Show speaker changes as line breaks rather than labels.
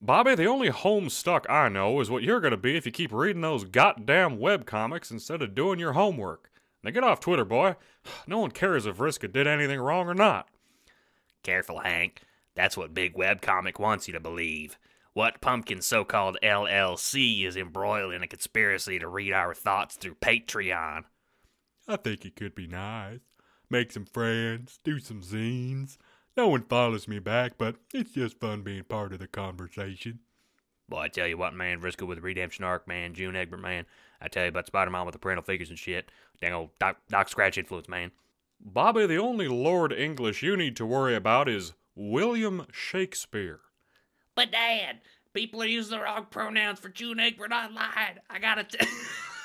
Bobby, the only homestuck I know is what you're going to be if you keep reading those goddamn webcomics instead of doing your homework. Now get off Twitter, boy. No one cares if Vriska did anything wrong or not.
Careful, Hank. That's what Big Webcomic wants you to believe. What Pumpkin's so called LLC is embroiled in a conspiracy to read our thoughts through Patreon.
I think it could be nice. Make some friends, do some zines. No one follows me back, but it's just fun being part of the conversation.
Boy, I tell you what, man, Vriska with the Redemption Arc, man, June Egbert, man. I tell you about Spider Mom with the parental figures and shit. Dang old Doc, Doc Scratch influence, man.
Bobby, the only Lord English you need to worry about is William Shakespeare.
But, Dad, people are using the wrong pronouns for June Egbert online. I gotta. T-